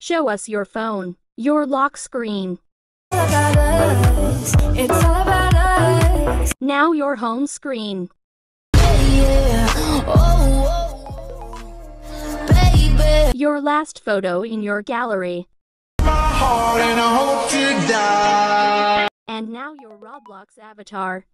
Show us your phone, your lock screen. Us. Now your home screen. Yeah. Oh, oh. Your last photo in your gallery. and And now your Roblox avatar.